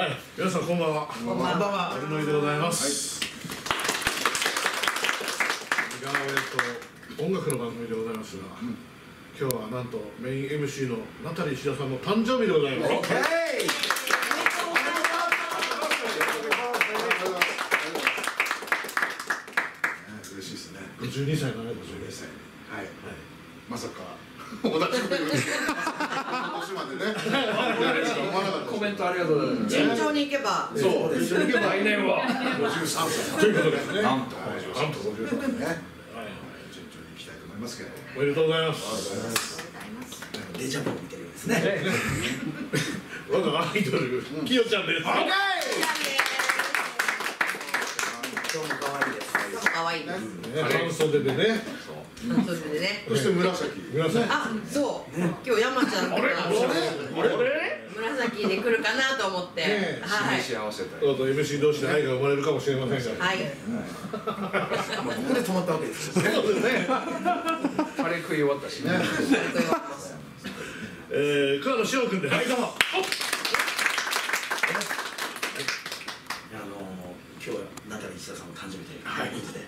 はい、皆さんこんばんは。こんばんはアルノイでございます。ガーウェイと音楽の番組でございますが、今日はなんとメイン MC のナタリー石田さんの誕生日でございます。嬉しいですね。52歳のね、52歳。はい。まさか同じこと言う。年までね。思わなかったですコメントありがとうございます。順調にいけば。そう、一緒に行けば来年は。53歳。ということですね。なんとなんと53歳。ね。はい、順調にいきたいと思いますけど。おめでとうございます。デジャブを見てるようですね。我がアイドル、きよちゃんです。今日も可愛いです。可愛いです。ね、半袖でね、半袖でね。そして紫。皆さん。あそう。今日山ちゃんとか紫で来るかなと思ってねはい示し合わせたい。どうぞ MC 同士で愛が生まれるかもしれませんが。はいまあここで止まったわけですよそうですね。カレー食い終わったしね。えー、桑野翔くんで、はい、どうも。あの今日はさんの誕生日ということで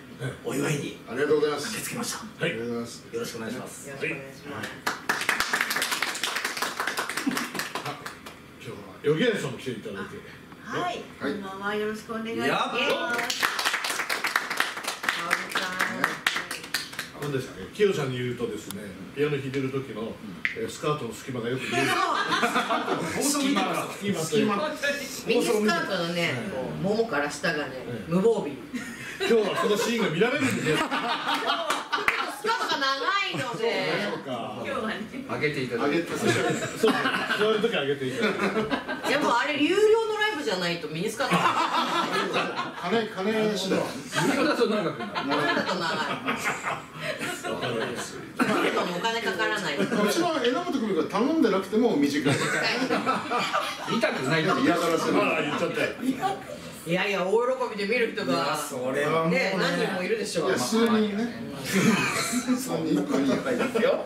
お祝いにありがとうございます。駆けつけましたありがとうござい。よろしくお願いしますよろしくお願いしますはヨギアさんも来ていただいて。はい、こんばんは、よろしくお願いします。やっと。何でしたっけ、きよちゃん。に言うとですね、ピアノ弾いてる時の、えースカートの隙間がよく見える。放送見てま隙間という。ミニスカートのねももから下がね無防備今日はそのシーンが見られるん。ですよ。スカートが長いので。今日はね、あげていただいて。あげて。そう、座る時上げていただいて。でもあれ有料のライブじゃないとミニスカート金金次第。新潟と長くなる。だと長いお金かからないうちの榎本君が頼んでなくても短い。見たくないって嫌がらせあ、言っちゃったよ。いやいや大喜びで見る人がそれはもうね何人もいるでしょういや数人ね。数人いっぱいいですよ。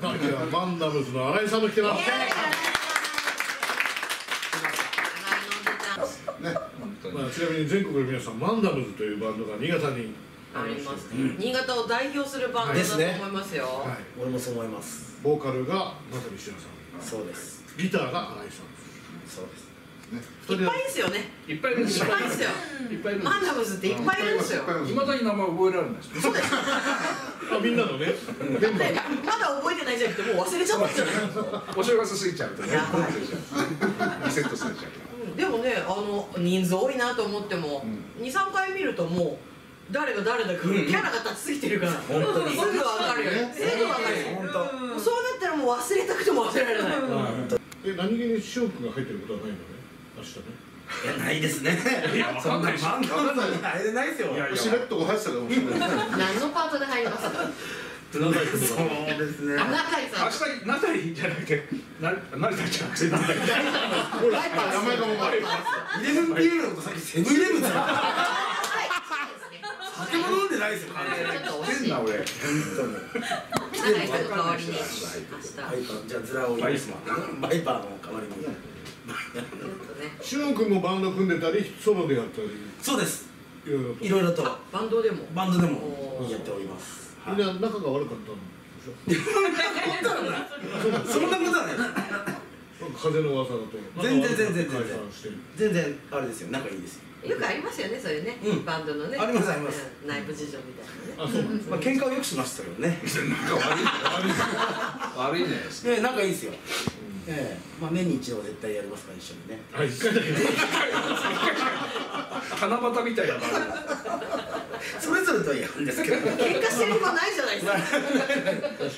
今日はマンダムズの新井さんも来てます。ね。まあ、ちなみに全国の皆さん、マンダムズというバンドが新潟にあります、新潟を代表するバンドだと思いますよ、はい、俺もそう思いますボーカルがナタリーシラさん、そうですギターが新井さん。そうですいっぱいですよね。いっぱいいるんですよ。いっぱいですよ。いっぱいいるんでマンダムズっていっぱいいるんですよ。いまだに名前覚えられないです。そうです。あ、みんなのね。まだ覚えてないじゃなくてもう忘れちゃったじゃないお正月過ぎちゃうとね。リセットされちゃうでもねあの人数多いなと思っても、23回見るともう誰が誰だか、キャラが立ちすぎてるから、本当に。すぐ分かるよ、すぐ分かるよ、本当。もうそうなったらもう忘れたくても忘れられない、え、何気に翔くんが入ってることはないのね、明日ね。いやないですね。そんな漫画の中に入れないですよ。しれっと入ってたかもしれない。何のパートで入ります？かそうが。ですねあ中井さじゃなくて、な成田じゃなくてなんだっけ。名前がもうある。イレブンピールのことさっきセブンイレブンって言った。酒も飲んでないですよ完全に。な俺。中井さんの代わりに。明日バイパーじゃあズラをバイスマバイパーの代わりにちょっとね。翔くんもバンド組んでたり、ソロでやったり、そうです。いろいろと。いろいろと。あバンドでも。バンドでもやっております。みんな仲が悪かったんでしょ？そんなことはない。なんか風の噂だと。全然全然全然。全然あれですよ。仲いいですよ。よくありますよねそれね、うん。バンドのね。ありますあります。うん。内部事情みたいなね。あ、そうなんですまあ喧嘩はよくしましたけどね。悪い。ね。ええ 仲いいですよええ。まあ年に一度絶対やりますから一緒にね。あ、一回だけ。七夕みたいなのがある。それぞれとはやるんですけど。喧嘩してる暇ないじゃないですか。確か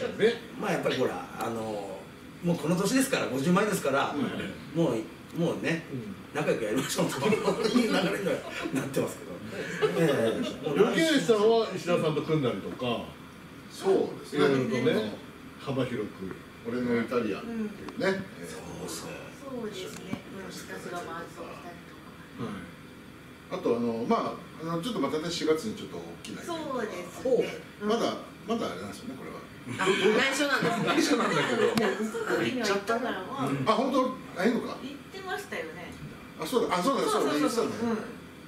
にね。まあやっぱりほらあのもうこの年ですから50前ですから、もうもうねうん。仲良くやりましょうという流れにはなってますけど、余計さんは石田さんと組んだりとか、そうですいろいろとね。ね、幅広く。俺のイタリアンっていうね。そうそうそう。ですね。ひたすら伴奏したりとか。あとあのまああのちょっとまたね4月にちょっと大きなそうですほうね。まだまだあれなんですよねこれは。あ内緒なんですか内緒なんだけど。すぐには行ったからは。あ本当？あいいのか？行ってましたよね。あそうだあそうだそうだそうそうそう言ってたね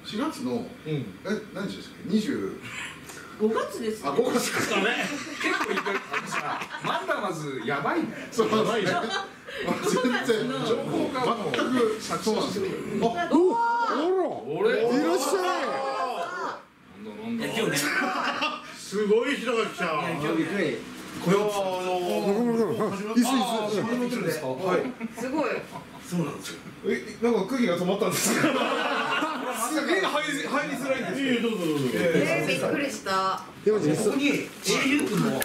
4月のうん。え何日ですか20 5月ですあ5月か結構いくあのさマンダまずやばいね。そう。やばい。ね全然情報が全くそうなんですよあ俺いらっしゃいなんだなんだ今日ねすごい人が来た今日びっくりことですかはいすごいそうなんですよ。えなんか空気が止まったんですか？すげえ入り入りづらいんですいいよどうぞどうぞ。えー、びっくりした。ここに君も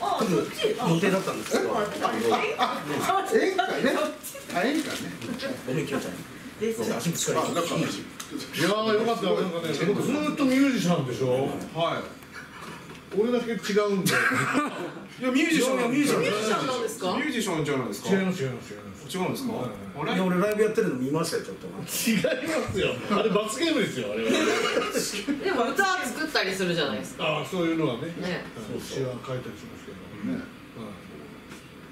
あ来る予定だったんですけど演歌ねあ演歌ねごめんきよちゃんいやーよかったよなんかね僕ずーっとミュージシャンでしょは俺だけ違うんでいいやミュージシャンミュージシャンミュージシャンなんですかミュージシャンじゃないですか違います違います違います違うんですか？はいあれ？俺ライブやってるの見ましたよちょっと違いますよ。あれ罰ゲームですよあれは。でも歌作ったりするじゃないですか。ああそういうのはね。ね。うん。詩は書いたりしますけどね。は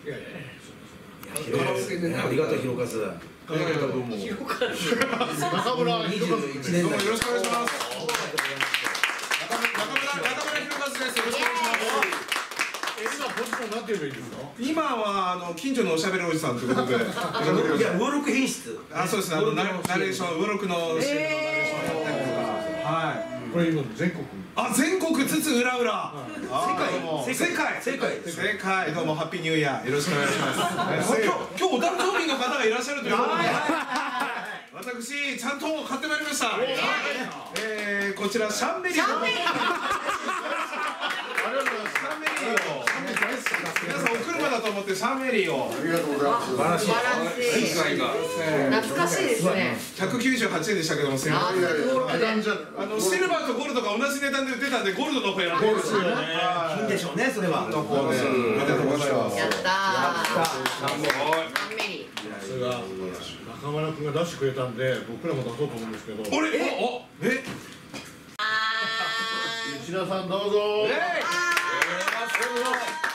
いいやいやいやありがとう。ひろかずいや。いやどうもよかったそう。中村ひろかず21年代どうもよろしくお願いします。中村中村ひろかずです。よろしくお願いしますなんて言えばいいんですか？今はあの近所のおしゃべりおじさんということで。いや魚録品質。あそうです。ねあのナナレーションウォロクの CM のナレー。ションやったりとか。はい。これ今全国？あ全国津々浦々。世界。世界。世界。世界。どうもハッピーニューイヤー。よろしくお願いします。今日今日お誕生日の方がいらっしゃるということで。私ちゃんと買ってまいりました。えー。こちらシャンメリー。シャンメリー。ありがとうございます。シャンメリーを皆さんお車だと思ってシャンメリーを。ありがとうございます。素晴らしい。素晴らしい。機械が懐かしいですね。198円でしたけどもすいませんあのシルバーとゴールドが同じ値段で売ってたんでゴールドの方選んでるんですよ金でしょうね。それは。の方でありがとうございますやったー。すごい。タンメリそれが。中村君が出してくれたんで僕らも出そうと思うんですけど。俺おえ？石田さんどうぞ。え写真だよ写すごい。青汁の塩おー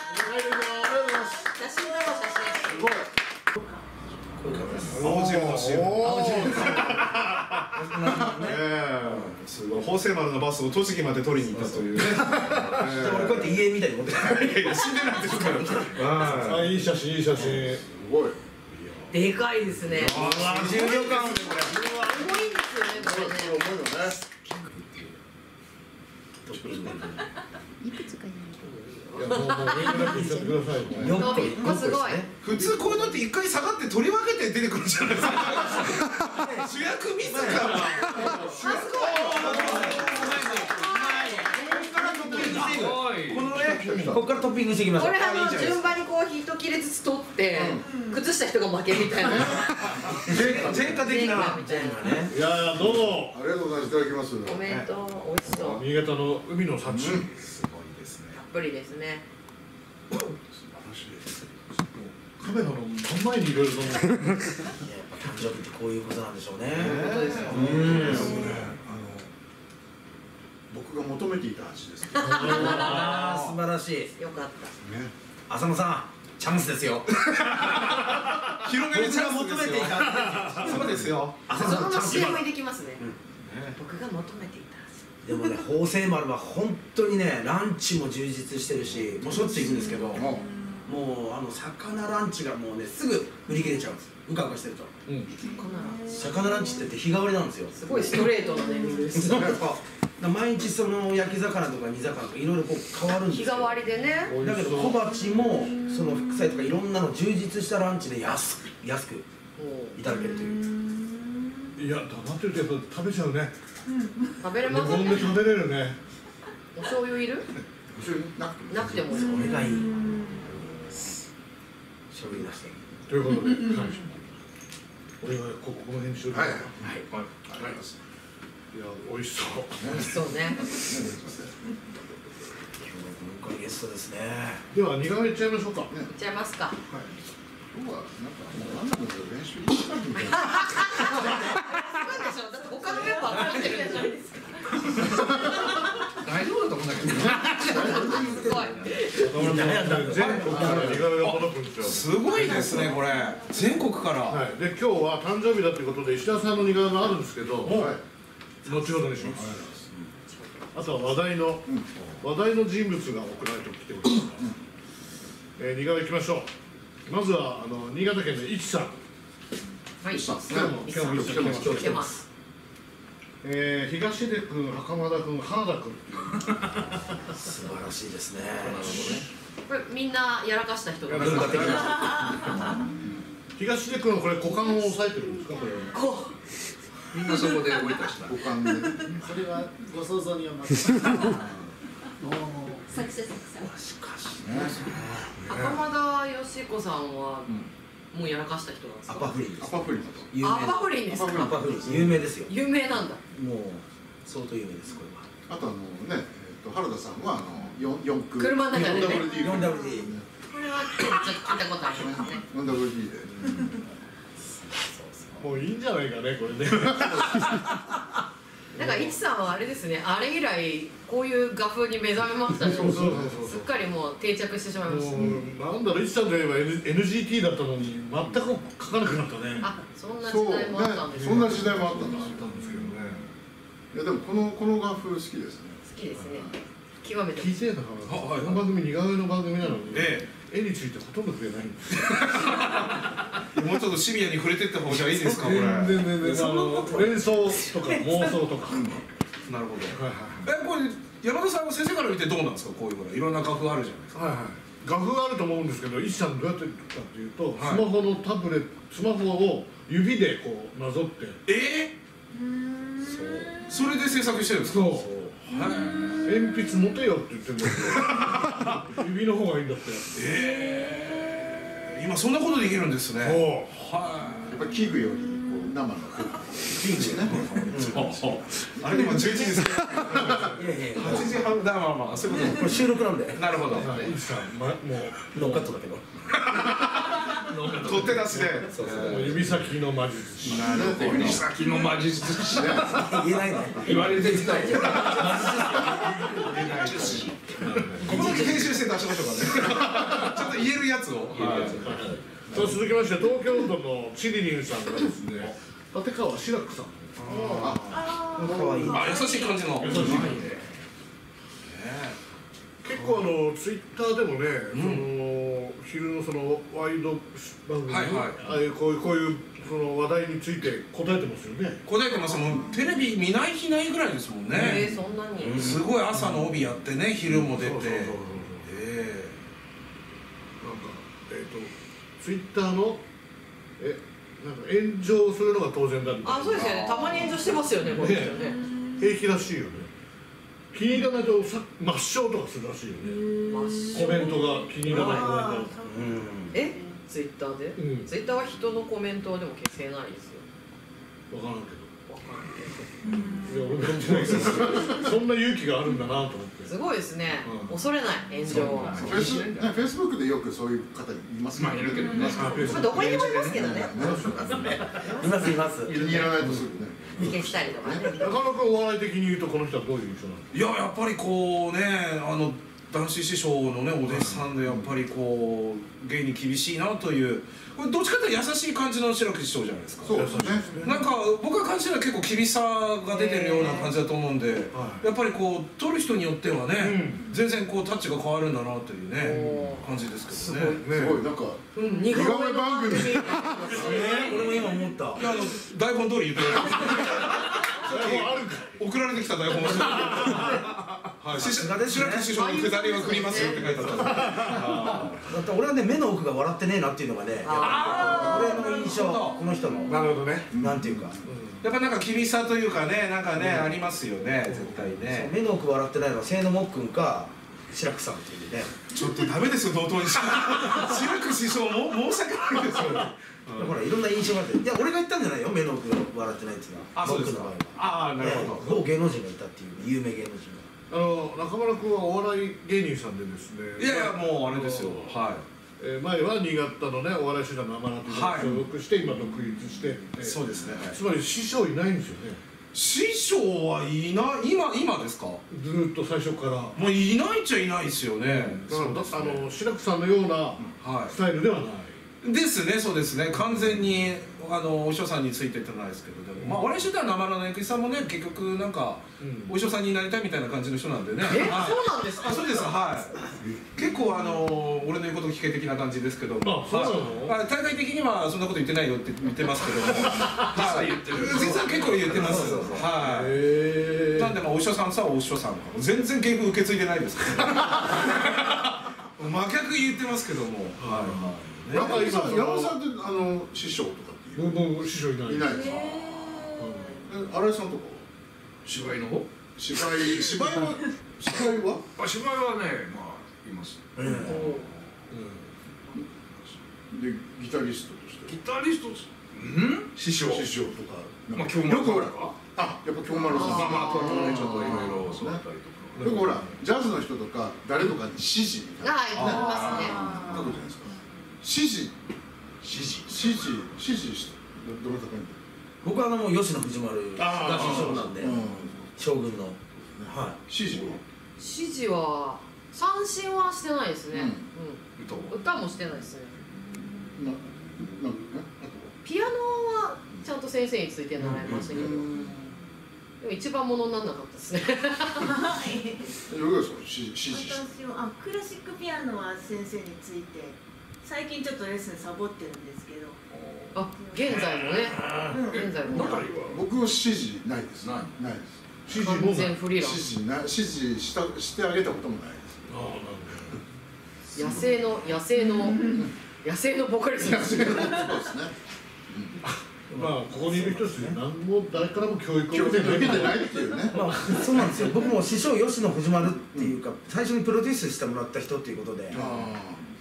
すごい法政丸のバスを栃木まで取りに行ったというね俺こうやって家みたいに持ってるいやいや死んでないですからはあいい写真いい写真すごいでかいですね。すい重量感ごいですよねこれね重いよねいやもうもう遠慮なく言っちゃってくださいもうよっこ一個すごい。普通こういうのって一回下がって取り分けて出てくるじゃないですか。主役自らこのねここからトッピングしていきましょう。これあの順番にこう一切れずつ取って崩した人が負けみたいな。前科的な。みたいなねいやどうもありがとうございます。いただきますお弁当美味しそう。たっ新潟の海の幸、すごいですね。ぷりですねカメラの真ん前にいろいろと思うやっぱ誕生日ってこういうことなんでしょうね。本当ですようん僕が求めていた味です素晴らしい。よかった浅野さんチャンスですよ。広めるチャンス僕が求めていたそうですよ。浅野さんチャンス CM にできますね。僕が求めていたでもね法政丸は本当にねランチも充実してるしもうしょっちゅう行くんですけどももうあの魚ランチがもうねすぐ売り切れちゃうんです。うかうかしてると。うん。魚ランチって言って日替わりなんですよ。すごいストレートなネーミングです だから毎日その焼き魚とか煮魚とかいろいろこう変わるんですよ。日替わりでね。美だけど小鉢もその副菜とかいろんなの充実したランチで安く安くもいただけるといういや黙ってるとやっぱ食べちゃうね。う食べれ自ます分で食べれるね。お醤油いる？うなくてなくてもそれがいい。醤油出して。ということで、はい、俺はこここの辺にしとい。てはい。いはい。や美味しそう。美味しそうね。今日は文化ゲストですね。では似顔絵いっちゃいましょうか。いっちゃいますか。今日はなんかもう何なんだろう練習いい時間みたいなのメンバってるじゃないですか大丈夫だと思うんだけど。すごい中村全国から似顔絵が届くんですよすごいですねこれ。全国から、はい、で今日は誕生日だということで石田さんの似顔絵があるんですけど、はい。後ほどにします、あとは話題の、話題の人物が送られてきております。から、えー似顔絵いきましょう。まずはあの新潟県のいちさん。はい。今日も今日も来てます。来てますえー、東出君、袴田君、原田君。素晴らしいですね。これみんなやらかした人が 東出君はこれ股間を押さえてるんですか？これは。こみんなそこで動いたした五感で。それはご想像にはます。作者作者しかしね。う袴田義子さんはもうやらかした人なんですか？アパフリンです。アパフリンだと。有名アパフリンですか？アパフリン有名ですよ。有名なんだ。もう相当有名ですこれは。あとあのね、えー、と原田さんはあの四四区車の中でね。4WD 4WD これはちょっと聞いたことありますね。4WD で。もういいんじゃないかねこれね。なんかいちさんはあれですね。あれ以来こういう画風に目覚めましたね。そうそうそうそう。すっかりもう定着してしまいました。なんだろういちさんといえば N- NGT だったのに全く書かなくなったね。あそんな時代もあったんですそんな時代もあったんですけどね。いやでもこのこの画風好きですね。好きですね。極めて。聞いてたから、あはいこの番組似顔絵の番組なのに、え。絵についてほとんど触れないんです もうちょっとシビアに触れてった方がいいですかこれ。全然全然あの連想とか妄想とか、は いなるほど。はい。えこれ山田さんは先生から見てどうなんですか？こういうほらいろんな画風あるじゃないですか。はいはい。画風あると思うんですけど、一さんどうやってるかっていうと、はい。スマホのタブレット、スマホを指でこうなぞって、ええそれで制作してるんですか？そう。はい。鉛筆持てよって言ってるんだけど、指の方がいいんだって。ええ今そんなことできるんですね。おはやっぱり器具より生のピンチねいあれ今11時ですけどいやいやいや8時半だまあまあそういうここれ収録なんでとなるほどま、もう。ノーカットだけど取って出しでそうそうもう指先の魔術師なるほど指先の魔術師言えないね言われてみたいここだけ編集して出しましょうかねちょっと言えるやつをさあ続きまして東京都のチリリンさんがですね立川志らくさん。かわいいあ優しい感じの。優しい感じ結構あのツイッターでもね、その昼のそのワイド番組に、はいはい。ああいうこういうこういうその話題について答えてますよね。答えてますもん。テレビ見ない日ないぐらいですもんえー、ねそんなに、すごい朝の帯やってね昼も出て。そうそうそうそうえなんかえっ、とツイッターのえなんか炎上するのが当然だみたいな。あそうですよね。たまに炎上してますよねこね。平気らしいよね。気に入らないとさ抹消とかするらしいよね。コメントが気に入らないコメントうん。え？ツイッターで、うん。ツイッターは人のコメントはでも消せないですよ。分からんけどいや俺も思ってないそん。な勇気があるんだなと思ってすごいですね、うん。恐れない炎上は。フェイスねフェイスブックでよくそういう方います。まあいるけどね。あフェイスまあどこにでもいますけどね。いますいます。気に入らないとす。ぐね消したりとかね。なかなかお笑い的に言うとこの人はどういう印象なのいややっぱりこうねあの男子師匠のねお弟子さんでやっぱりこう芸に厳しいなというこれどっちかというと優しい感じの白木師匠じゃないですか。そうですね。なんか僕が感じたら結構厳しさが出てるような感じだと思うんで、やっぱりこう撮る人によってはね、全然こうタッチが変わるんだなというねお感じですすけどね。ごいすごいなんかうん似顔絵の番組。俺も今思った。いやあの台本通り言ってくれたあるか。送られてきた台本を はい、しさすがですね。白木師匠の下りは振りますよって書いてあった。んですだって俺はね目の奥が笑ってねえなっていうのがね俺の印象。この人の。なるほどね。なんていうか。やっぱなんか厳しさというかねなんかね、ありますよね絶対ね。目の奥笑ってないのは清野もっくんか志らくさんっていうね。ちょっとダメですよ同等にし白く師匠も申し訳ないですよほらいろんな印象があっていや俺が言ったんじゃないよ目の奥が笑ってないっていうのは。あそうですか。僕の場合は。ああなるほど。某芸能人がいたっていう有名芸能人あの中村君はお笑い芸人さんでですね。いやいやもうあれですよ。はえー前は新潟のねお笑い集団の天野とい所属して今独立して。っていそうですね。つまり師匠いないんですよね。師匠はいない。今今ですか？もずーっと最初から。ういないっちゃいないですよね、だからね。あの志らくさんのようなはスタイルではない、い。ですねそうですね。完全にあのお師匠さんについてってないですけどでも、まあ俺師匠では生の育さんもね結局なんか、うん。お師匠さんになりたいみたいな感じの人なんでね。え、はい。そうなんですか？あそうです。はい。結構あの俺の言うこと聞け的な感じですけど。もあそうなの？はい。はい大会的にはそんなこと言ってないよって言ってますけど。も はい。言ってる実は結構言ってますはい。なんでまあお師匠さんさお師匠さん全然芸風受け継いでないですけど。真逆言ってますけども。はい。はい。なんか今山その山さんってあの師匠とか？っていう師匠いないいないです。新井さんとか芝居の方芝居。芝居は？芝居は？あ芝居はねまあいます。でギタリストとして？ギタリストうん？師匠。師匠とか。まあ京丸よくほら。かあやっぱ京丸さん。まあまあちょっといろいろ教わったりとか。よくほらジャズの人とか誰とかに指示みたいな。はい、言いますね。書くじゃないですか。指示指示。指示指示してどどなたかに僕はあのもう吉野藤丸が師匠なんで、うん将軍の。は指示は？指示は三振はしてないですね。うん、歌も？してないですね。ななんか？ピアノはちゃんと先生について習いましたけど、でも一番ものにならなかったですね。はよく ですか？指指示。して私はあクラシックピアノは先生について最近ちょっとレッスンサボってるんですけど、あ、現在もね。うん。現在も。僕指示ないです。ないないです。指示も完全フリーラン指ス。示な指示したしてあげたこともないです。ああなる野生の野生の 野生のボーカリスト。です。そうですね。まあここにいる人たち何も誰からも教育を受けてないっていうね。まあそうなんですよ。僕も師匠吉野藤丸っていうか、最初にプロデュースしてもらった人っていうことで、あ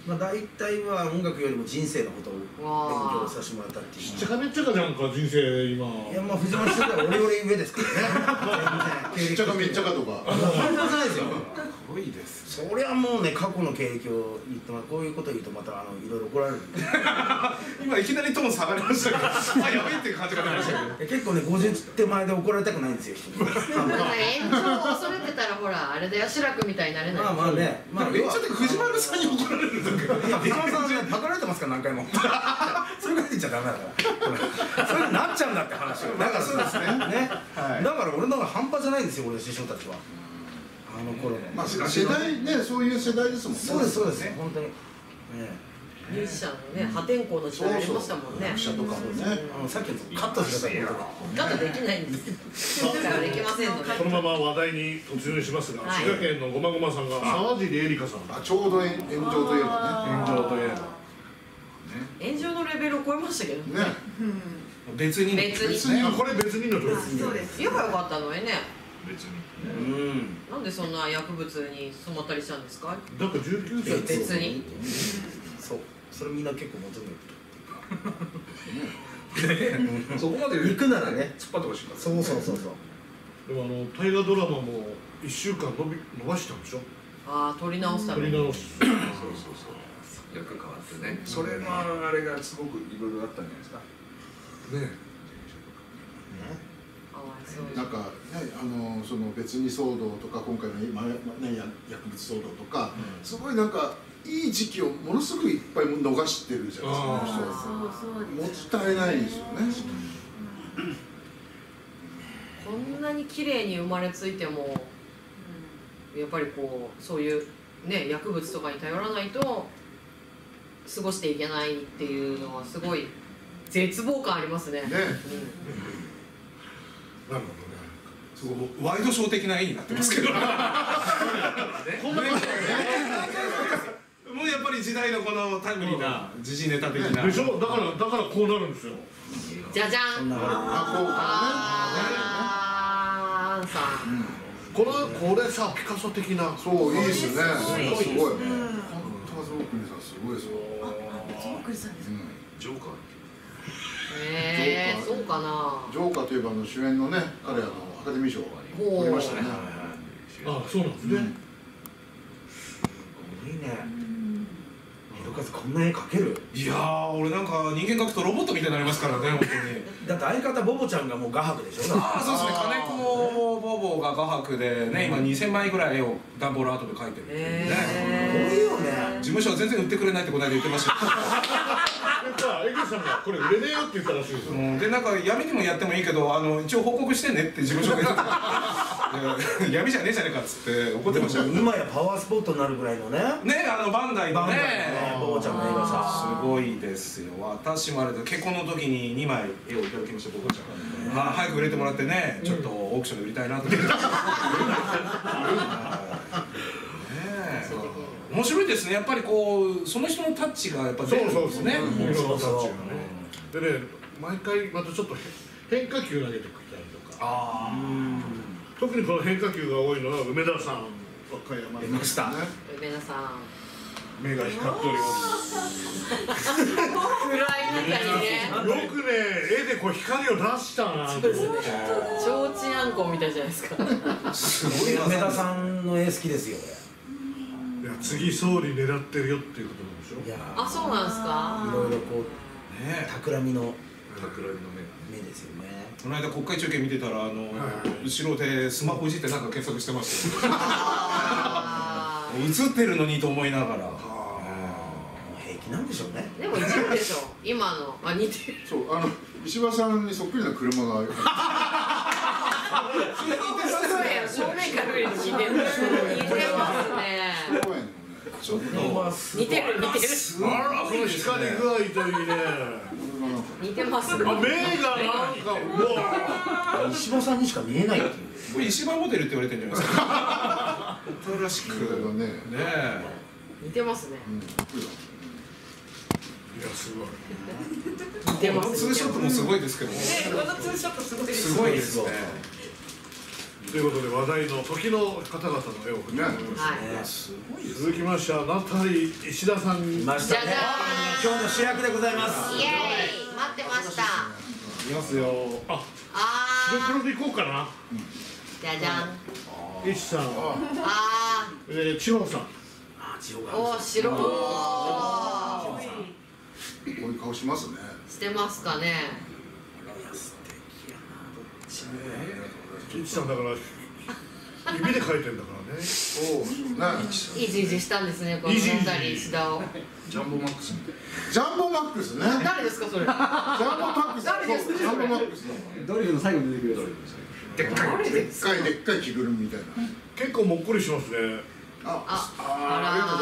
まあ、大体は音楽よりも人生のことを勉強させてもらったっていう。しっちゃかめっちゃかじゃんか人生今。いやまあ藤丸師匠は俺より上ですからね。あしっちゃかめっちゃかとか。半端じゃないですよ。すごいですそりゃもうね過去の経歴を言ってもこういうこと言うとまたあのいろいろ怒られる 今いきなりトーン下がりましたけど あやべえっていう感じが出ましたけど。結構ね50手前で怒られたくないんですよなんか。炎上を恐れてたらほらあれだよ志らくみたいになれない。まあまあねまあめっちゃって藤丸さんに怒られるんだけどいや藤丸さんはねパクられてますから何回もそれから言っちゃダメだから。それになっちゃうんだって話を。だからそうですね。ね、はい。だから俺のが半端じゃないんですよ俺の師匠たちはあの頃の。まあ世代ねそういう世代ですもんね。そうですそうです。本当に。ねミュージシャンのね破天荒の時代ありましたもんね。役者とかもね。あのさっきのカットしてくださいだとできないんです。よ。だからできませんので。このまま話題に突入しますが、はい。滋賀県のごまごまさんが沢尻エリカさん。あちょうど炎炎上といえば炎上といえば。炎上のレベルを超えましたけどね。ね。別に別に別にあこれ別にのとこそうです。言えばよかったのにね。別にうん。なんでそんな薬物に染まったりしたんですか？だから19いや歳別に。そう。それみんな結構求めてそこまでる行くならね。突っ張ってほしいからそうそうそうそう。でもあの大河ドラマも1週間伸び伸ばしたんでしょ？ああ取り直すために撮り直しそうそうそう。役変わってね。それのあれがすごくいろいろあったんじゃないですか。ねなんかねあのその別に騒動とか今回の今ねや薬物騒動とか、すごいなんかいい時期をものすごくいっぱい逃してるじゃないですかもですったいないですよね、こんなに綺麗に生まれついてもやっぱりこうそういうね薬物とかに頼らないと過ごしていけないっていうのはすごい絶望感ありますね。ねなるほどね。すごいワイドショー的な絵になってますけど。もうやっぱり時代のこのタイムリーな時事ネタ的な。でしょ？だからだからこうなるんですよ。じゃじゃん。あこうあーんさん。これこれさピカソ的なそういいですよねすごいうんすごい本当はすごくさんすごいですよ、そうクリさんですうんジョーカーえー、そうかな。ジョーカーといえばあの主演のね彼あのアカデミー賞取りましたね。あそうなんですね、いいね。和こんな絵描ける？いやー俺なんか人間描くとロボットみたいになりますからね本当に。だって相方ボボちゃんがもう画伯でしょ？ああそうですね。金子ボボが画伯でね今2000枚ぐらい絵を段ボールアートで描いてるんでね。へすごいよね事務所は全然売ってくれないってこの間言ってましたよ でさ江口さんがこれ売れねえよって言ったらしいですよ。うんでなんか闇にもやってもいいけどあの一応報告してねって事務所が言ってた。闇じゃねえじゃねえかっつって怒ってました今やパワースポットになるぐらいのね。あのバンダイのバンダイねボボちゃんの絵がさすごいですよ。私もあれで結婚の時に2枚絵をいただきました僕ちゃん、まあ、早く売れてもらってねちょっとオークションで売りたいなと思って、白いですね。やっぱりこうその人のタッチがやっぱ出るんですね。そうそうそう。うん。でね毎回またちょっと変化球投げてきたりとか。あ特にこの変化球が多いのは梅田さん和歌山出ましたね。梅田さん。目が光っております。暗い中にねよくね絵でこう光を出したなと思って。ちょうちんあんこみたいじゃないですか。あすごい梅田さんの絵好きですよ次総理狙ってるよっていうことなんでしょ？俺いやあそうなんですか？いろいろこうね企みの桜木の目。目ですよね。この間国会中継見てたらあの、後ろでスマホいじってなんか検索してましたよあ映ってるのにと思いながら。平気なんでしょうね。ーでも一部でしょ今の。あ似てる。そうあの石破さんにそっくりな車が そうや。正面から見ると似てる。似てますねちょっと。似てる似てる。あらこの光り具合といいね。似てます。あ目がなんかうわ石破さんにしか見えないこれ石破モデルって言われてるんじゃないですか。新しく。ね。ねえ。似てますね。いやすごい。似てます。このツーショットもすごいですけど。ねこのツーショットすごいです。すごいですねということで話題の時の方々の絵を振り返りますはい。すごいです続きましてはナタリー石田さんいましたね今日の主役でございます。イエーイ。待ってました。いますよ。ああ白黒でいこうかな。ーじゃじゃん。石さん。あえー、千穂さん。あ千代ーおー白おーこういう顔しますね。してますかね石さんだから指で描いてんだからね。そう。ねイジイジしたんですねこのイジイジ。ナタリー石田を。ジャンボマックスジャンボマックスね。ジャン誰ですかそれ？ボマックス誰ですか？ジャンボマックスのドリフの最後に出てくるやつでっかいでっかい。でっかい着ぐるみみたいな。結構もっこりしますね。ああありがと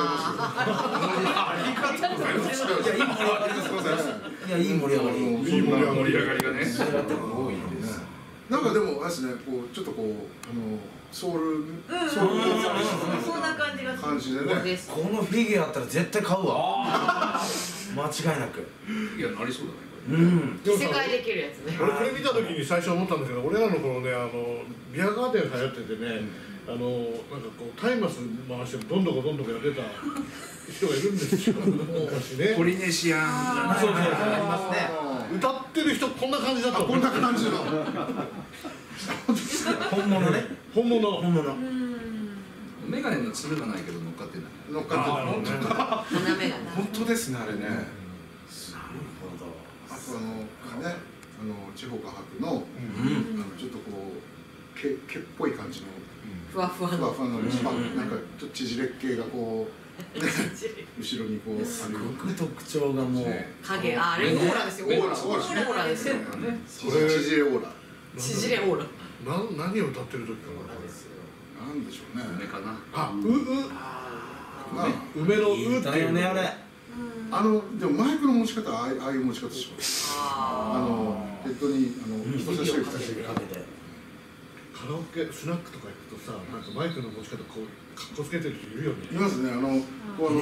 うございます。ありがとうございます。いやいい盛り上がり。いい盛り上がな盛り上がり。がねなんかでもあれですねこうちょっとこうあのソウルソウルそんな感じがする。感じでねこのフィギュアあったら絶対買うわ。間違いなく。いやなりそうだねうん。世界できるやつね。俺これ見た時に最初思ったんですけど俺らの頃ねあのビアガーデン流行っててね、あのなんかこうタイマス回してどんどこどんどこやってた人がいるんですよ。昔 ねポリネシアンそうそうそう。ありますね歌ってる人こんな感じだったこんな感じの。本物ね。本物。本物。メガネのつるがないけど乗っかってない。乗っかってる斜めがな本当ですねあれね。あとあのねあの地方画伯の,、うん。あのちょっとこう毛毛っぽい感じの。ふわふわの。ふわふわの、まあなんかちょっと縮れっ系がこう、ね、後ろにこうすごく特徴がもうね。影。ああれオーラですよ。オーラ。オーラですよ。縮縮れオーラ。縮れオーラ。なん何を歌ってる時かなんでしょうね。梅かななあうう。まあ。梅のうっていうよねあれ。あのでもマイクの持ち方ああいうああいう持ち方します。ああのヘッドにあの人差し指人差し指かけてカラオケスナックとか行くとさなんかマイクの持ち方こうかっこつけてる人いるよね。いますね。あのこうあの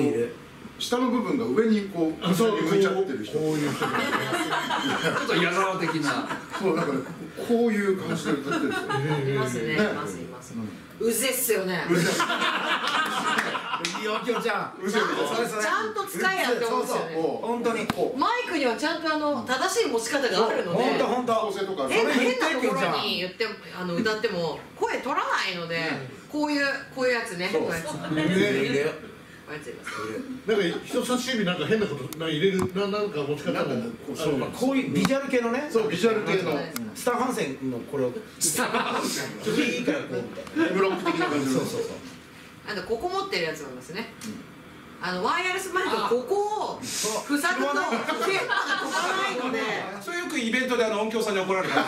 下の部分が上にこうあそう。向いちゃってる人。こういう人 ちょっと矢沢的な。そうなんかねこういう感じで歌ってるんですよあいますねいますいます。うぜっすよね。いいよきょちゃん。ちゃんと使えやって思うんですよね。本当に。こマイクにはちゃんとあの正しい持ち方があるので。本当本構当成とか変なところに言ってあの歌っても声取らないのでこういうこういうやつねこうやついるいるあいます。なんか人差し指なんか変なことなんか入れるななんか持ち方もこうまあこういうビジュアル系のね。そうビジュアル系の。スタン・ハンセンのこれを。スターちょっといいからこうブロック的な感じの。そうそうそう。あのここ持ってるやつなんですね、あのワイヤレスマイクはここを塞ぐと電波が飛ばないので。それよくイベントであの音響さんに怒られる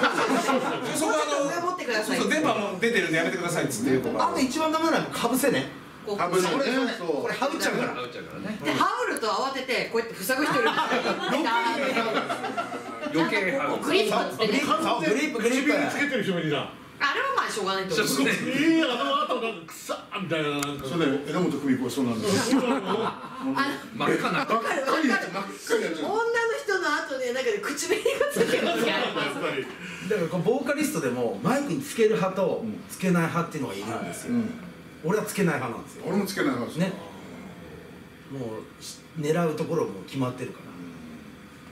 そこもうちょっと上あ持ってくださいの電波も出てるんでやめてくださいっつってあと一番ダメなのはかぶせねこうかぶせね。これこれはうっちゃうから。あうちゃうからね。でハウルと慌ててこうやって塞ぐ人いるんですよ。余計ハウグリップってね。グリップグリッ唇つけプてる人もいるじゃん。あれはまあしょうがないと思う。そうね。いいあの後なんかくさみたいななんかそれで枝本久美子はそうなんですよ。あの真っ赤な。わかるわかる真っ赤になっちゃう。女の人の後でなんか口紅がついてるだからこうボーカリストでもマイクにつける派とつけない派っていうのがいるんですよ、うん俺はつけない派なんですよ。俺もつけない話ね。もうし狙うところも決まってるから。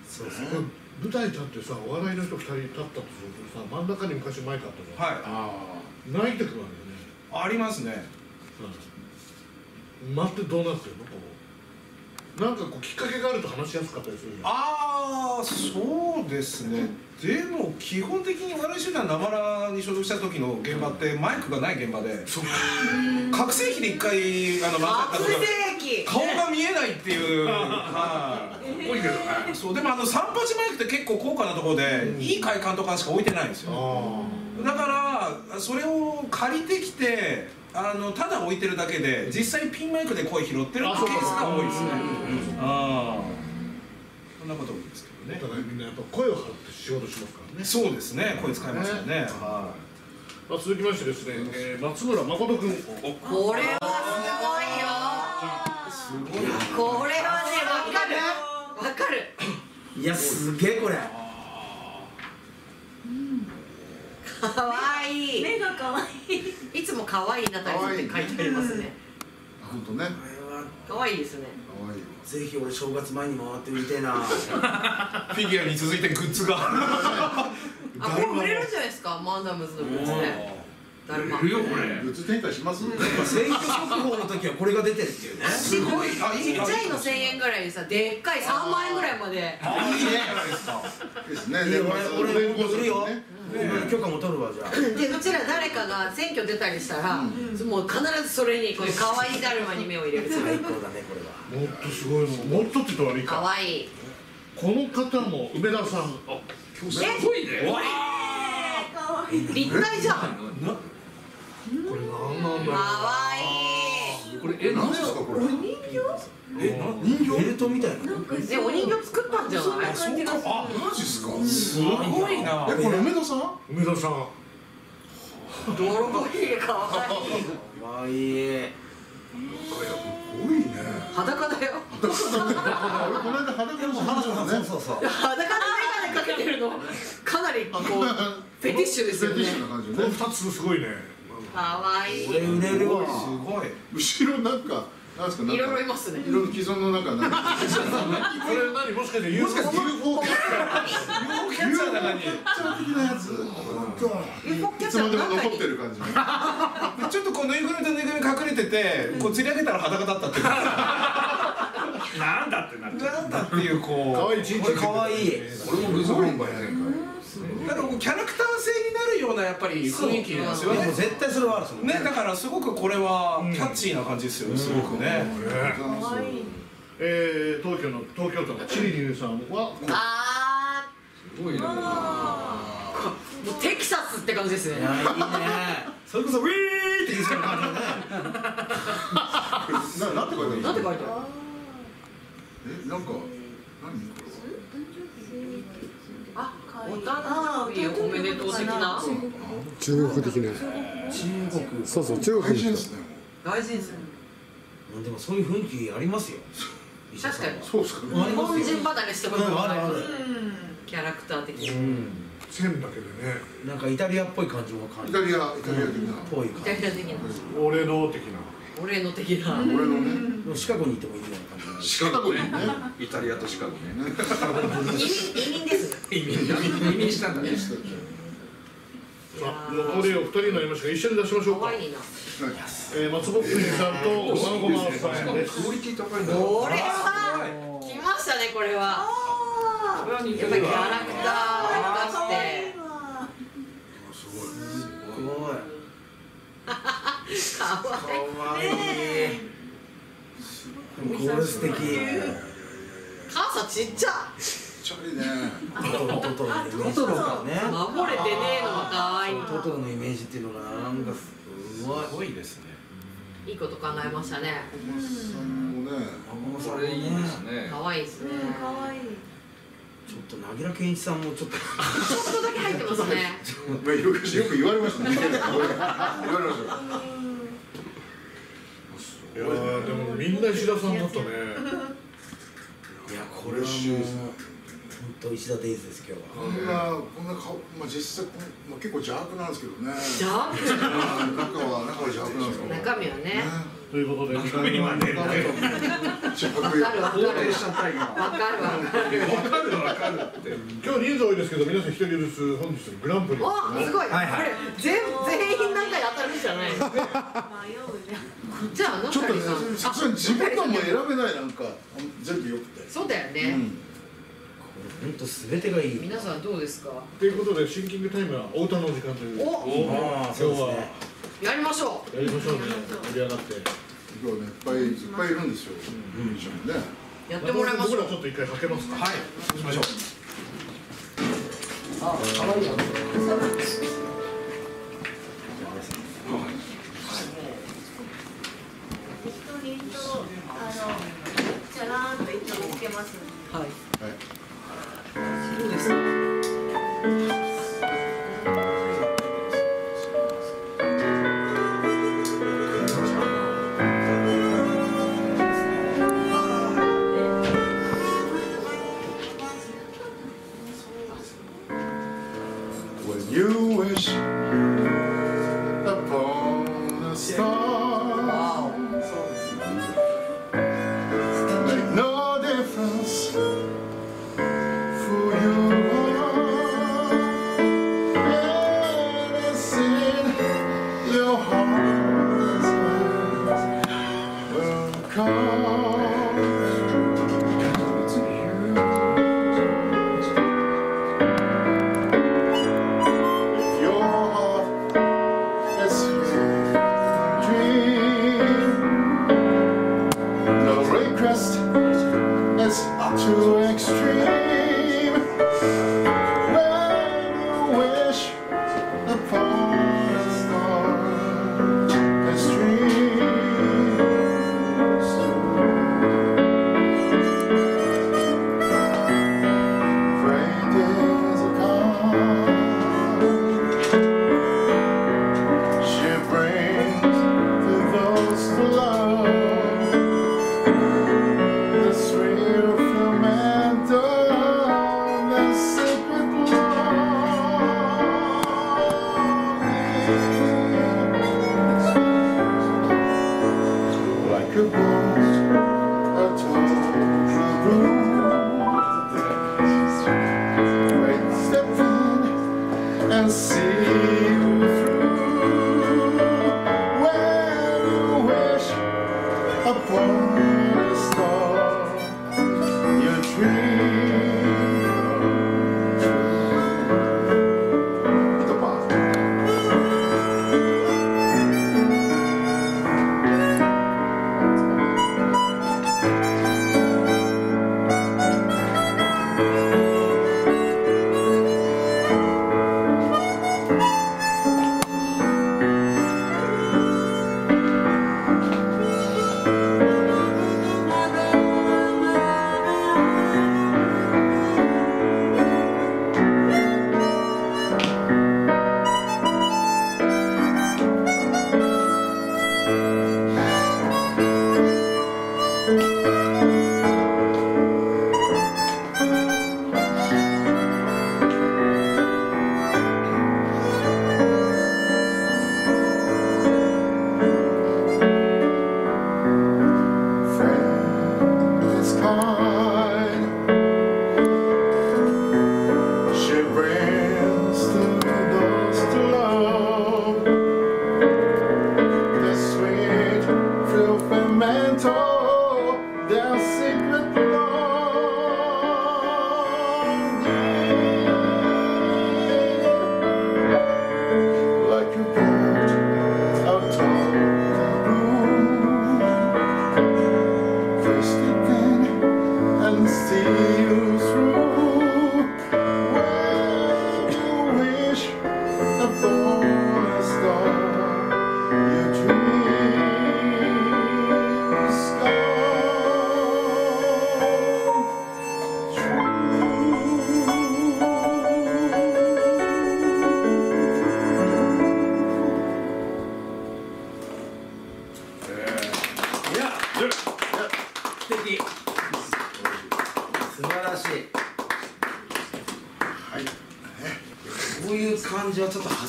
そうそう。舞台立ってさお笑いの人二人立ったとするとさ真ん中に昔マイクあったじゃん。はい。あ泣いてくるわけよね。ありますね。うん。待ってどうなってるの？こうなんかこうきっかけがあると話しやすかったりするああそうですね。でも基本的に笑い集団なまらに所属した時の現場ってマイクがない現場で。覚醒器で一回あの漫覚才やった醒器。時顔が見えないっていう。はい。多いけどねそうでもあの三八マイクって結構高価なところで、いい快感とかしか置いてないんですよ。あだからそれを借りてきてあのただ置いてるだけで実際ピンマイクで声拾ってるあケースが多いですね。うん。ああそんなこと多いですけどね。お互いみんなやっぱ声を張って仕事しますからね。そうですね。声使いますよね。はい。まあ、続きましてですね、えー、松村誠君。これはすごいよ。これはねわかる。わかる。いやすげえこれかわい。い目が可愛い。いつも可愛いなたりって書いてありますね。本当ね。これは可愛いですね。可愛いよ。ぜひ俺正月前に回ってみてえな。フィギュアに続いてグッズが。あこれ売れるんじゃないですか。マンダムズのグッズね。だるまいるよこれ。グッズ展開します？選挙速報の時はこれが出てるっていうね。すごい。あいいちっちゃいの1000円ぐらいでさでっかい3万円ぐらいまで。あいいね。ですか。ですね。俺俺もするよ許可も取るわじゃあ。でうちら誰かが選挙出たりしたら、もう必ずそれにこういう可愛いだるまに目を入れる。最高だねこれは。もっとすごいの。もっとって言ったら悪いか。可愛い。この方も梅田さん。今日すごいね。可愛い。立体じゃん。これ何なんだろう。可愛い。これえ何ですかこれえな人形？ベルトみたいな。なんかでお人形作ったんじゃそんなない？感じがするあマジっすか？すごいな。えこれ梅田さん？梅田さん。泥棒ひげ可愛いかわい。いすごいね。裸だよ。俺この間裸でも話したねそうそうそう裸で眼鏡かけてるの。かなりこう フェティッシュですよね。フェティッシュな感じこのね。2つすごいね。可愛いこれ売れるわすごい。後ろなんかなんですか？なんいろいろいかますね。いろいろ既存のなんかなんか。これ何？もしかして UFO もしかして UFO キャッキャッチャーの中にチャー的なやつ。UFO キャッいつまでも残ってる感じちょっとこうぬいぐるみとぬいぐるみ隠れててこう釣り上げたら裸だったっていう。なんだってなっちゃう。なんだっていうこう。可愛い。ちんこれかわい。い俺もルーズボンバイ前だからこうキャラクター性になるようなやっぱり雰囲気なんですよね。絶対それはあるっすもんね。だからすごくこれはキャッチーな感じですよすごくね。可愛い。えー、東京の東京都のチリリンさんはあすごいなー。もうテキサスって感じですね。いやいいね。それこそウィーって言う感じだね。ななんて書いてあるなんて書いてあえなんか何？お誕生日おめでとう的な？中国的な。中国。そうそう中れ国。の人外人ですね大事ですね。でもそういう雰囲気ありますよ。確かに。そうですかね日本人離れしてこともないあるあるキャラクター的に。うん。線だけでね。なんかイタリアっぽい感じも感じるイタリアイタリア的な。ぽいイタリア的な。俺の的な。俺の的な。俺のね。シカゴに行ってもいいような感じシカゴね。イタリアとシカゴね。移民移民ですね移民移民したんだねあ残りお二人になりましたが一緒に出しましょうかえー、松本くんさんとごまごまさんですクオリティ高いんだこれは。来ましたねこれは。やっぱりキャラクターを生か可愛していすごいかわいいかわいいこれ素敵傘ちっちゃちょいね。トトロトトロのイメージトトロかね守れてねえの愛い。トトロのイメージっていうのがなんかすごいすごいですね。いいこと考えましたね。これいいですね。可愛いですね。うん可愛い。ちょっと凪良健一さんもちょっと。ちょっとだけ入ってますね。まあよくよく言われましたね。言われましたいやーでもみんな石田さんだったね。いやこれはもう本当石田デイズです今日は。こんなこんな顔まあ実際まあ結構邪悪なんですけどね。じゃあうん中は中は邪悪なんですけど。中身はね。ということで中身はね。邪わ悪かるわかるわかる。わかるわかるわかるわかるって。今日人数多いですけど皆さん一人ずつ本日のグランプリ。おすごい、はいはい。これ全全員なんか当たるんじゃないの？迷うねじゃあちょっとね自分のも選べないなんか全部よくて。そうだよね、うん本当すべてがいい皆さんどうですか？ということでシンキングタイムはお歌のお時間という。おああ今日はそうですね。やりましょやりましょうね。盛り上がって。今日ねいっぱいいっぱいいるんですよ。ミュージシャンね。うやってもらいましょう。僕らちょっと一回かけますか。はい。そうしましょうあ、可愛い。や人にイントロあのチャラーンとイントロつけますはい。はい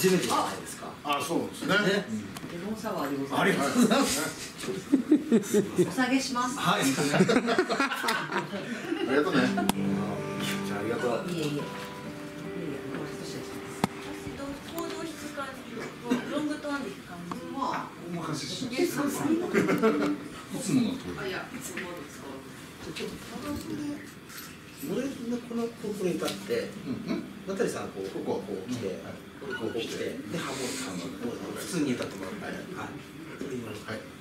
初めてじゃないですか。あそうですね。ね。レモンサワーでございます。ありがとうございます。お下げしますはい。ありがとうね。じゃあありがとう。いえいえいえいえロングトーンでいく感じまあお任せします。いつもの通あいやいつものですかちょっとのれのこのここに立ってナタリさんこうこここう来て俺こう来てでハモ普通に歌ってもらってはい。はい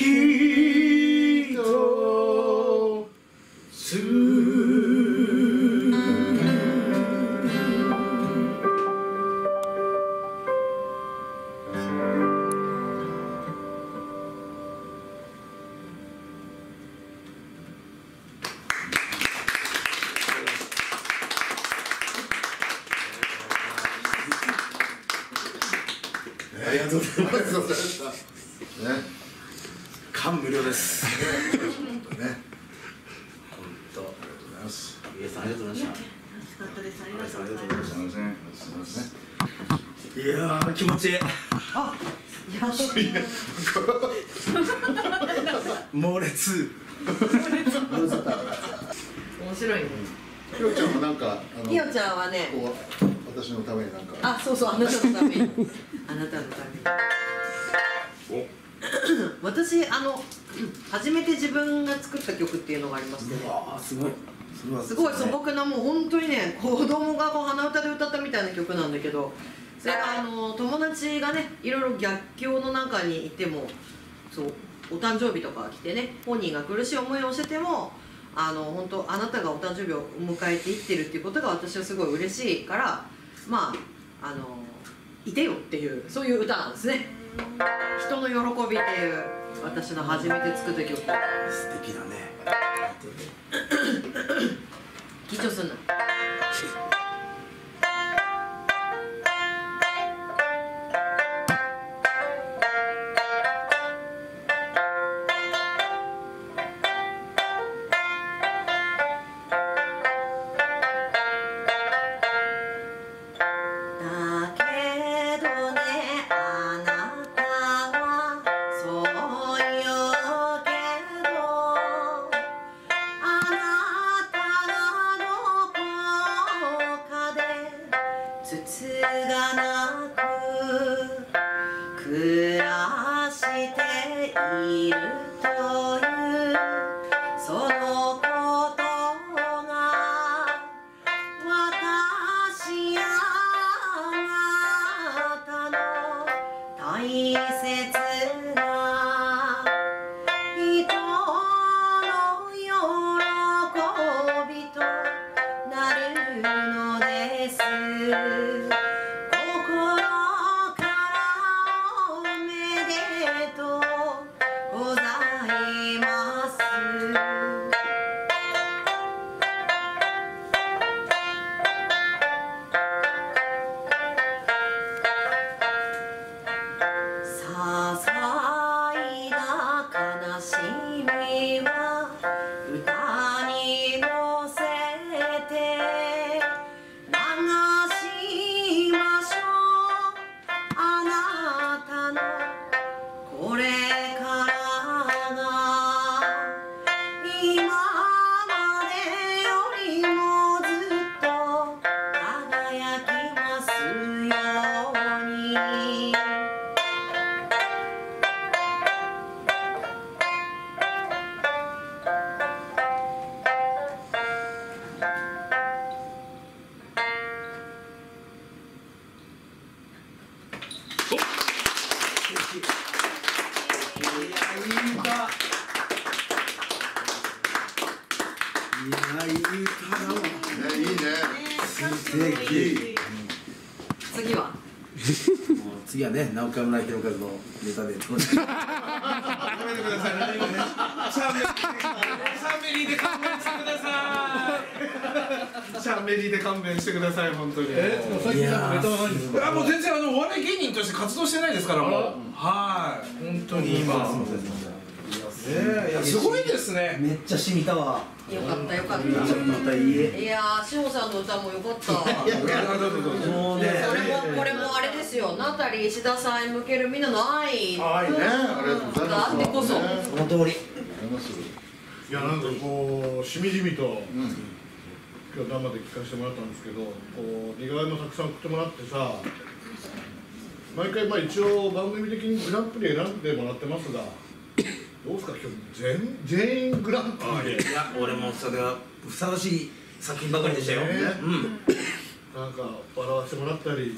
He ち。いい。猛烈。面白いね。ひろちゃんもなんかひよちゃんはね。私のためになんか。あそうそうあなたのために。あなたのために。私あの初めて自分が作った曲っていうのがありまして。ねすごい。すごい。素朴なもう本当にね子供がこう鼻歌で歌ったみたいな曲なんだけどそれがあの友達がねいろいろ逆境の中にいてもそうお誕生日とか来てね本人が苦しい思いをしててもあの本当あなたがお誕生日を迎えていってるっていうことが私はすごい嬉しいからまああのいてよっていうそういう歌なんですね。人の喜びっていう私の初めて作った曲。素敵だね。緊張すんなはね直川村弘和のネタで楽しみ。やめてください何もね。シャンメリーシャンメリーで勘弁してください。シャンメリーで勘弁してください本当に。え最近ネタはないんですか？あもう全然あのお笑い芸人として活動してないですからもう。はい。本当に今。ねえいやすごいですね。めっちゃ染みたわ。よかったよかった。またいいえいやー志保さんの歌もよかった。もうねそれもこれもあれですよ。ナタリー石田さんへ向けるみんなの愛。はいね。ありがとうございます。があってこそ。ね。その通り。ありますいやなんかこうしみじみと、今日生で聞かせてもらったんですけどこう似顔絵もたくさん送ってもらってさ毎回まあ一応番組的にグランプリ選んでもらってますがどうですか今日全全員グランプリ。でいや俺もそれはふさわしい作品ばかりでしたよ、ね。うん。なんか笑わせてもらったり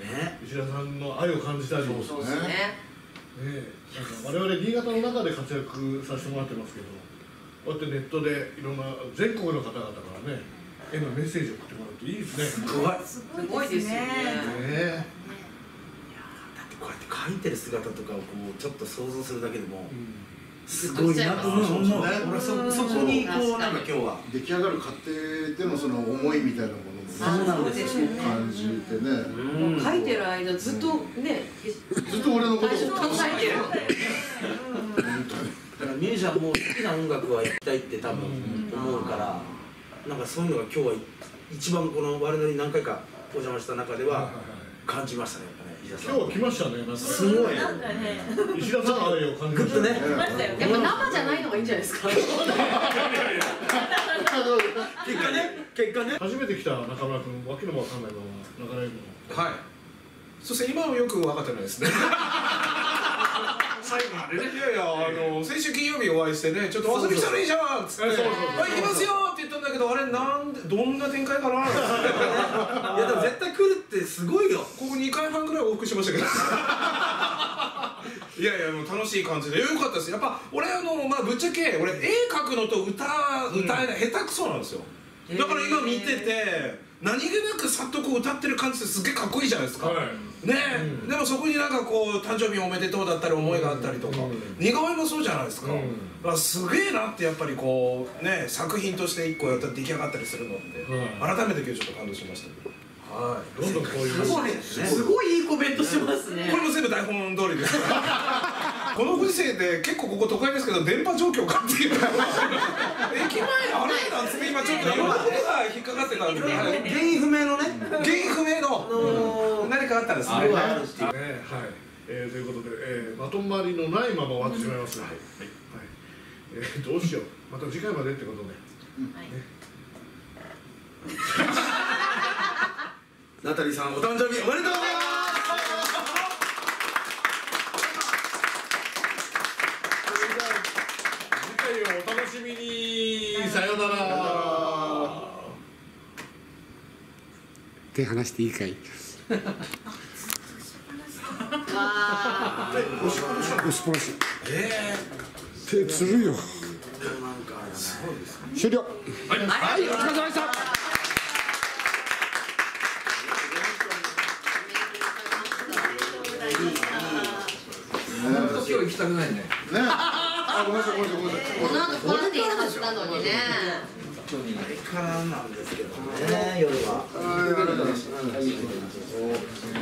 ね。石田さんの愛を感じたり。そうですね。ね。えなんか我々新潟の中で活躍させてもらってますけどこうやってネットでいろんな全国の方々からね絵のメッセージを送ってもらうといいですね。すごい。すすごいですよね。ねこうやって描いてる姿とかをこうちょっと想像するだけでもうん。すごいなと思う。ね俺そそこにこうなんか今日は出来上がる過程でのその思いみたいなものもそうなんですよ感じてねうん書いてる間ずっとねずっと俺のことを考えてる。だからミュージシャンも好きな音楽はやりたいって多分思うからなんかそういうのが今日は一番この我々に何回かお邪魔した中では感じましたね石田さん今日は来ましたねすごいなんかね。石田さんの愛を感じましたね。来ましたよやっぱ生じゃないのがいいんじゃないですか？結果ね結果ね初めて来た中村君わけのわかんないまま流れるのはいそして今もよく分かってないですね最後までね。いやいやあの先週金曜日お会いしてねちょっと遊び来たらいいじゃんっつって「そうそうそうあ行きますよ」って言ったんだけどあれなんでどんな展開かなっつって。いやでも絶対来るってすごいよ。ここ2回半ぐらい往復しましたけど。いやいやもう楽しい感じで。よかったです。やっぱ俺あのまあぶっちゃけ俺絵描くのと歌歌えない、下手くそなんですよ。だから今見てて何気なくさっとこう歌ってる感じってすっげえかっこいいじゃないですか、はい。ねえ、でもそこになんかこう誕生日おめでとうだったり思いがあったりとか、似顔絵もそうじゃないですか,、うん。だからすげえなってやっぱりこうね作品として一個やったら出来上がったりするのっ改めて今日ちょっと感動しましたはい。どんどんこういうすごいすごいいいコメントしてますね。これも全部台本通りですこのご時世で結構ここ都会ですけど電波状況かっていう。駅前あれなんつって今ちょっと。いろんなことが引っかかってたんで、はい原因不明のね。原因不明の。何かあったらですね。はあるしね。はい、えー、ということで、えー、バトン回りのないまま終わってしまいますが、はい。えー、どうしよう。また次回までってことで。ナタリーさんお誕生日おめでとうございます次回をお楽しみに。さよなら。手離していいかい？押しっぱなし。え手つるよ。終了。はい、お疲れ様でした。今日行きたくないね。ね あごめんなさいごめんなさいごめんなさい。この後パーティーが始まったのにね。これからなんですけどね夜は。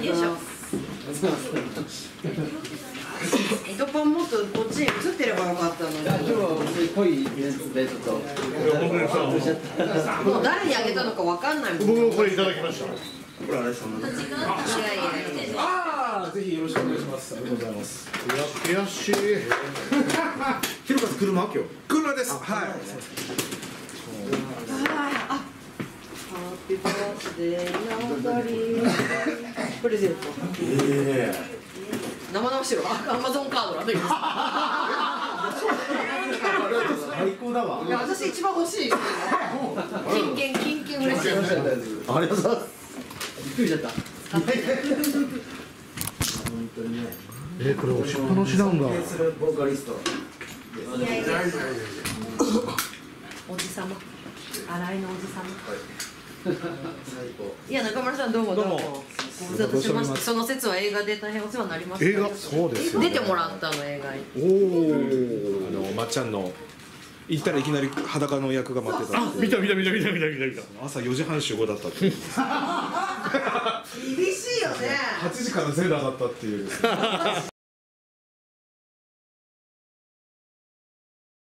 よいしパンもっとこっちに映ってればよかったのに。今日は濃いやつでちょっと。もう誰にあげたのかわかんないもん。僕もこれいただきました。これあれそんなね。いやいやいやああぜひよろしくお願いします。ありがとうございます。いや悔しい。ひろかず車？今日。車です。はい。ハッピーバースデーナタリープレゼントえ生々しいろアマゾンカードだね最高だわいや私一番欲しい金券金券嬉しいありがとうございますびっくりしちゃった本当にねえー、これ押しっぱなしなんだ。尊敬するボーカリストいやいやおじさま。洗いのおじさま。い。や中村さんどうもどうも。ご無沙汰してましてその説は映画で大変お世話になりました映画？そうです出てもらったの映画に。あのまっちゃんの行ったらいきなり裸の役が待ってたって見た見た見た見た見た見た見た。朝4時半集合だったって 厳しいよね。8時からゼロだったっていう